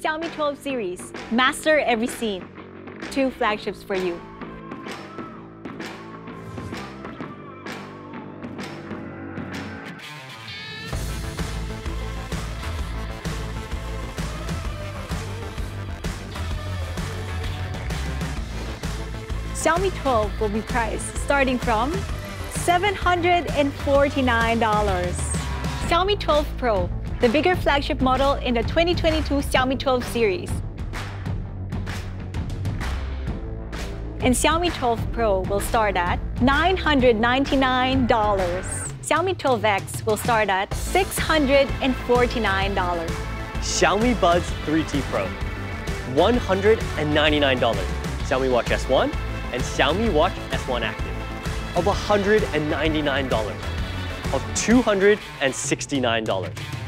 Xiaomi 12 series. Master every scene. Two flagships for you. Xiaomi 12 will be priced starting from $749. Xiaomi 12 Pro, the bigger flagship model in the 2022 Xiaomi 12 series. And Xiaomi 12 Pro will start at $999. Xiaomi 12X will start at $649. Xiaomi Buds 3T Pro, $199. Xiaomi Watch S1 and Xiaomi Watch S1 Active of $199 of $269.